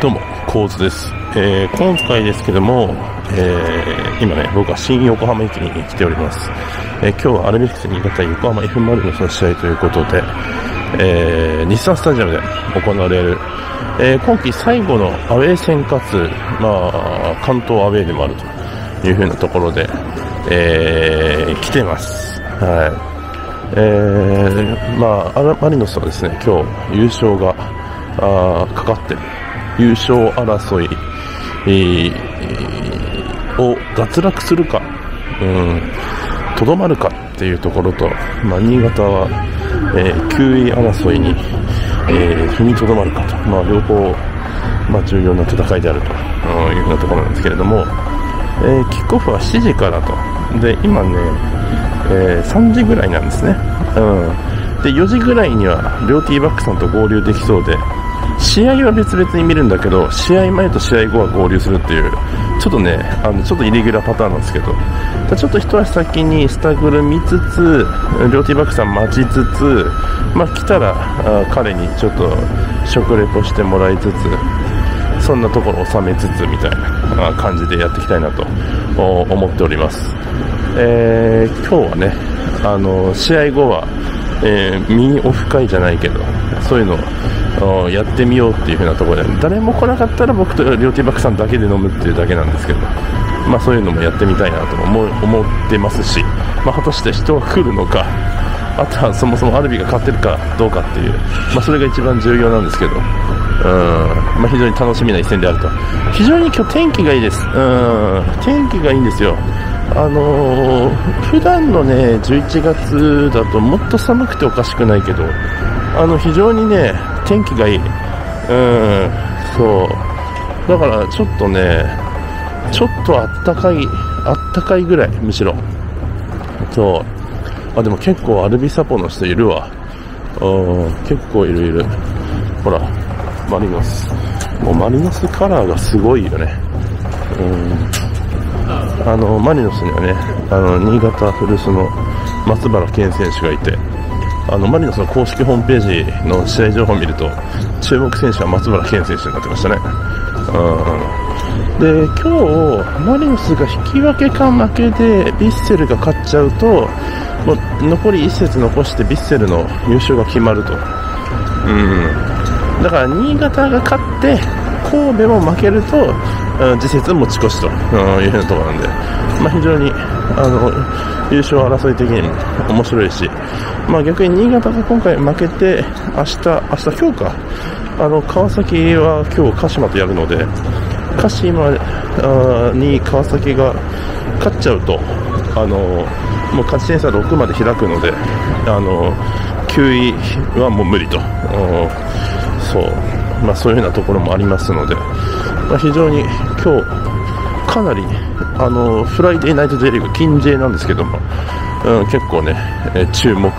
どうも、構図です。えー今回ですけども、えー今ね、僕は新横浜駅に来ております。えー今日はアルビレックス新潟横浜 F・ マリノスの試合ということで、えー日産スタジアムで行われる、えー今季最後のアウェー戦かつ、まあ、関東アウェーでもあるというふうなところで、えー来てます。はい。えーまあ、アラマリノスはですね、今日優勝があかかってる優勝争い、えーを脱落するか、うん、とどまるかっていうところと、まあ、新潟は、えー9位争いに、えー踏みとどまるかと、まあ、両方、まあ、重要な戦いであるというふうなところなんですけれども、えーキックオフは7時からと。で、今ね、えー3時ぐらいなんですね。うん。で、4時ぐらいには、両ティーバックさんと合流できそうで、試合は別々に見るんだけど、試合前と試合後は合流するっていう、ちょっとね、あの、ちょっとイレギュラーパターンなんですけど、ちょっと一足先にスタグル見つつ、両ティバックさん待ちつつ、まあ来たら、あ彼にちょっと食レポしてもらいつつ、そんなところ収めつつみたいな感じでやっていきたいなと思っております。えー今日はね、あの試合後は、えーミニオフ会じゃないけど、そういうのをやってみようっていう風なところで、誰も来なかったら僕と両手バックさんだけで飲むっていうだけなんですけど、まあそういうのもやってみたいなと思思ってますし、まあ果たして人が来るのか、あとはそもそもアルビが勝ってるかどうかっていう、まあ、それが一番重要なんですけど、まあ、非常に楽しみな一戦であると、非常に今日天気がいいです、うん、天気がいいんですよ、あのー普段のね11月だともっと寒くておかしくないけど、あの非常にね天気がいい、うん、そう。だからちょっとね、ちょっとあったかい、あったかいぐらい、むしろ。そう。あ、でも結構アルビサポの人いるわ。結構いるいる。ほら、マリノス。もうマリノスカラーがすごいよね。うん。あの、マリノスにはね、あの、新潟古巣の松原健選手がいて、あの、マリノスの公式ホームページの試合情報を見ると、注目選手は松原健選手になってましたね。うん。で、今日、マリノスが引き分けか負けで、ヴィッセルが勝っちゃうと、もう残り1節残してヴィッセルの優勝が決まると。うん。だから、新潟が勝って、神戸も負けると、次節持ち越しと、いうところなんで、まあ、非常にあの優勝争い的にも面白いし、まあ、逆に新潟が今回負けて、明日、明日今日か、あの川崎は今日鹿島とやるので、鹿島に川崎が勝っちゃうと、あのもう勝ち点差6まで開くので、あの9位はもう無理と、そうまあ、そういうようなところもありますので、まあ、非常に今日かなりあのフライデーナイト J リーグ近 J なんですけども、うん、結構ね、え注目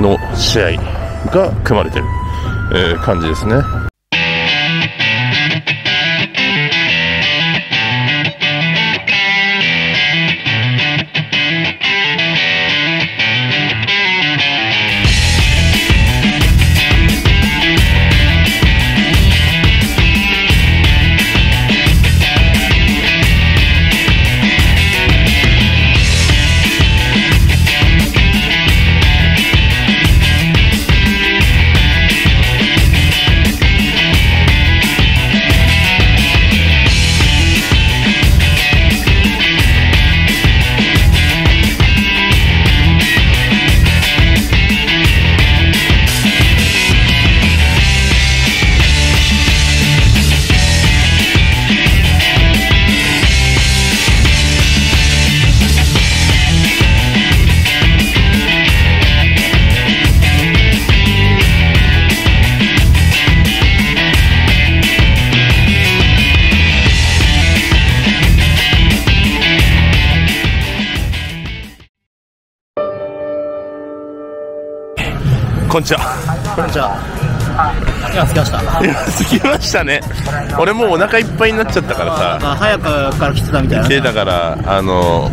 の試合が組まれてる、えー感じですね。こんにちは。こんにちは。今着きました。今着きましたね。俺もうお腹いっぱいになっちゃったからさ。まあ、早くから来てたみたいな。でだからあの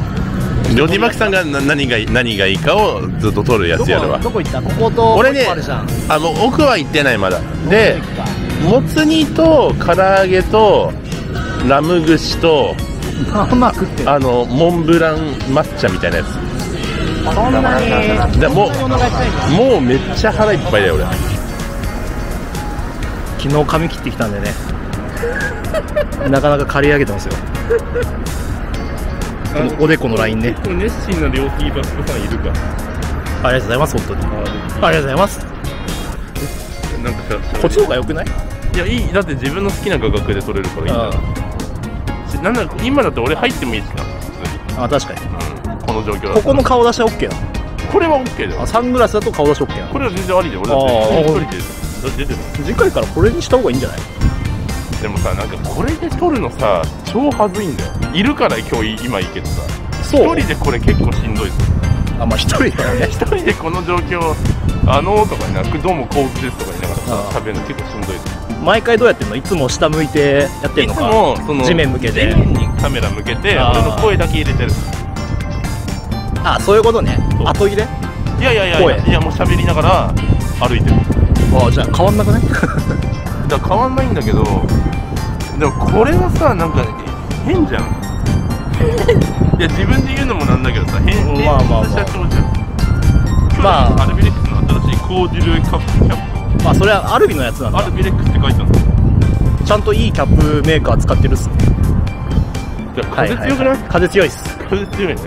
ジョディ・マキさんがな何がいい何がいいかをずっと撮るやどつやるわこどこ行った？ここと俺ねあるじゃん。あの奥は行ってないまだでもつ煮と唐揚げとラム串と まあまあ食ってるあのモンブラン抹茶みたいなやそんなに。つでももうめっちゃ腹いっぱいだよ俺。昨日髪切ってきたんでね。なかなか刈り上げてますよ。このおでこのラインね。熱心な両キーバックファンいるかありがとうございます本当に。ありがとうございます。なんかさこっちの方が良くない？いやいいだって自分の好きな画角で撮れるからいいんだ。なんだ今だって俺入ってもいいしなあ確かにに、うん、この状況だここの顔出しは OK なこれは OK だよ。あサングラスだと顔出し OK なこれは全然ありで俺だって一人で出てる。次回からこれにした方がいいんじゃない？でもさなんかこれで撮るのさ超はずいんだよ。いるから今日今行けてさ。そ一人でこれ結構しんどいぞ。あまあ一人だよね。一人でこの状況あのーとかになくどうも幸福ですとか言いながらさ食べるの結構しんどいぞ。毎回どうやってんのいつも下向いてやってんいつのかもその地面向けて。地面にカメラ向けて俺の声だけ入れてるあそういうことね。後入れ？いやいやいやい声。やもう喋りながら歩いてる。あじゃあ変わんなくない だ変わんないんだけどでもこれはさなんか変じゃん。いや自分で言うのもなんだけどさ変変まあまあまあ。社長じゃん。まあ。今日アルビレックスの新しいコージュルカップキャッまあそれはアルビのやつなんだ。プアルビレックスって書いてあるちゃんといいキャップメーカー使ってるっす。ねいや風強くない、風強いっす。風強いね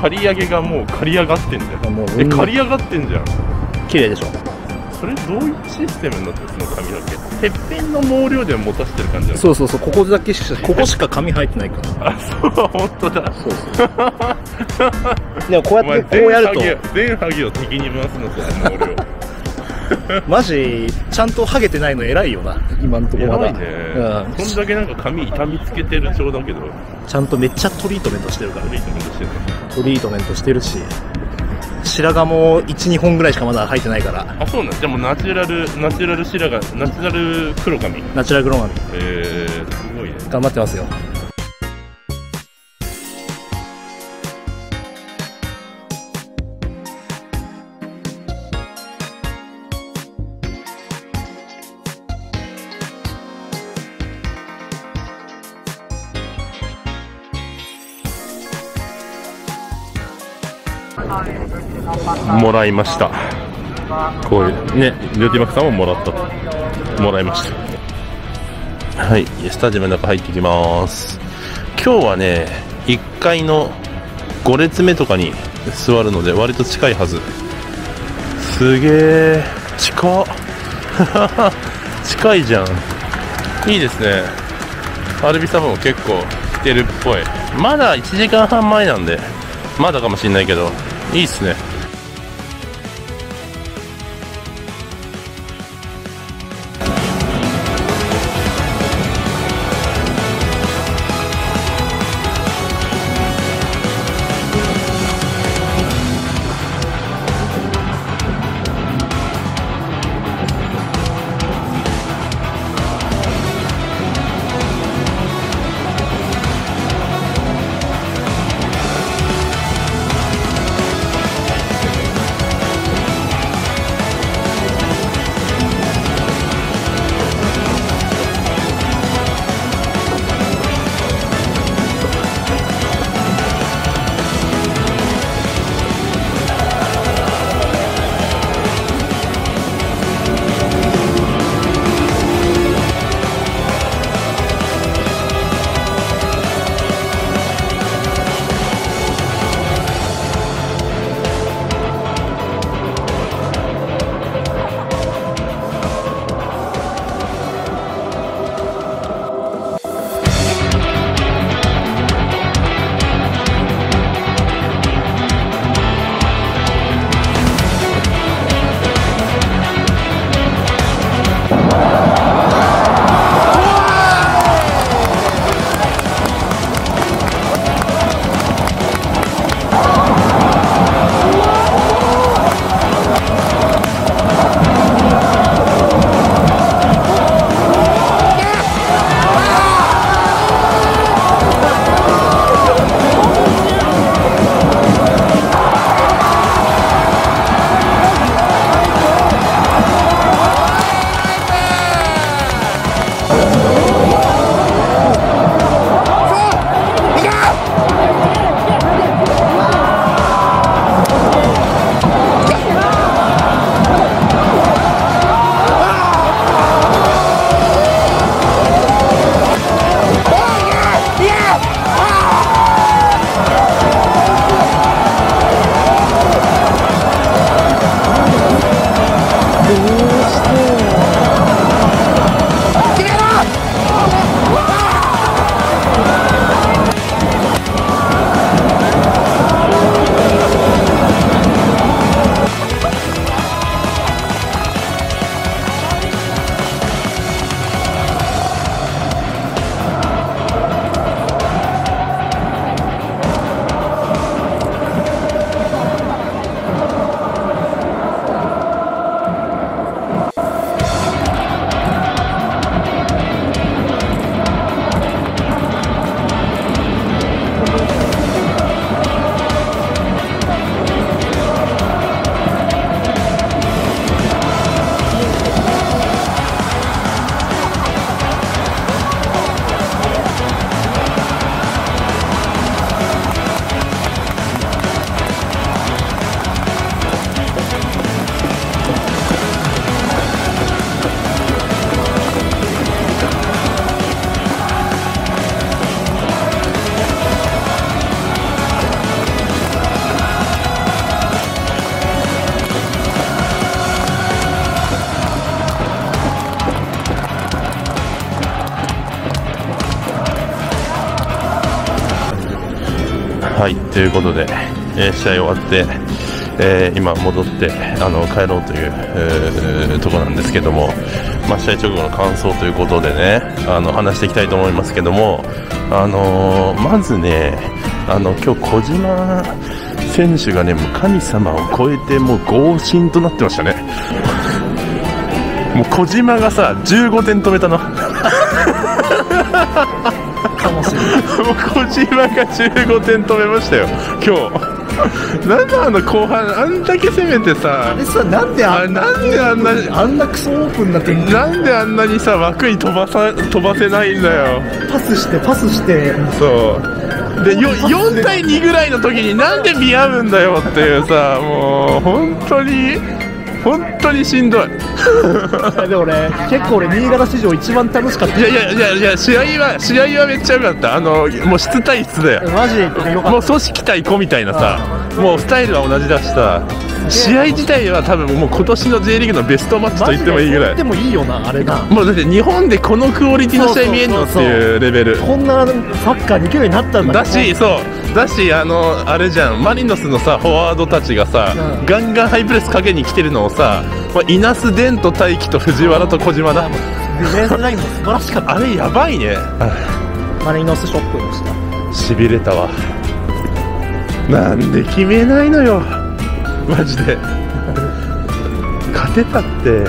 刈り上げがもう刈り上がってんじゃんもうえ刈り上がってんじゃん。綺麗でしょ。それどういうシステムになってるその髪の毛。てっぺんの毛量で持たせてる感じなの？そうそうそうここだけしかここしか髪入ってないから。あそう本当だ。そうそう。でもこうやってこうやると。全ハゲを敵に回すのその毛量。マジちゃんとハゲてないの偉いよな今のところまだ。やばいね、うん。そんだけなんか髪痛みつけてる調だけどちゃんとめっちゃトリートメントしてるからトリートメントしてるし白髪も12本ぐらいしかまだ入ってないから。あそうなんじゃあもうナチュラルナチュラル白髪ナチュラル黒髪。ナチュラルグローマミえー、すごいね。頑張ってますよらいました。こういうねビューティーバックさんももらったと。もらいました。はい。スタジアムの中入ってきます。今日はね1階の5列目とかに座るので割と近いはず。すげえ近っ。近いじゃん。いいですね。アルビサバも結構来てるっぽい。まだ1時間半前なんでまだかもしんないけどいいっすね。はいということで、えー試合終わって、えー今戻ってあの帰ろうという、えーところなんですけども、まあ、試合直後の感想ということでねあの話していきたいと思いますけども、あのまずねあの今日小島選手がねもう神様を超えてもう強振となってましたね。もう小島がさ15点止めたの。かもしれない。小島が15点止めましたよ。今日。なんであの後半あんだけ攻めてさあれさ、なんであんな、んであんなにあんなクソオープンな展開？なんであんなにさ枠に飛ばさ飛ばせないんだよ。パスして、パスして、そう。でよ4対2ぐらいの時になんで見合うんだよっていうさもう本当に本当にしんどい。でもね、結構俺、新潟史上一番楽しかった。い。やいやいやいや試合は試合はめっちゃ良かった。あのもう質対質だよ。マジでよかった。もう組織対個みたいなさもうスタイルは同じだしさ試合自体は多分もう今年の J リーグのベストマッチと言ってもいいぐらい。でもいいよな、あれな。もうだって日本でこのクオリティの試合見えんのっていうレベル。こんなサッカーできるようになったんだだし、そう、だし、あの、あれじゃん、マリノスのさ、フォワードたちがさ、うんガンガンハイプレスかけに来てるのをさ、まあ、イナス、デンと大輝と藤原と小島だ。ディフェンスラインも素晴らしかった。あれやばいね。マリノスショップでした。しびれたわ。なんで決めないのよ。マジで。勝てたって。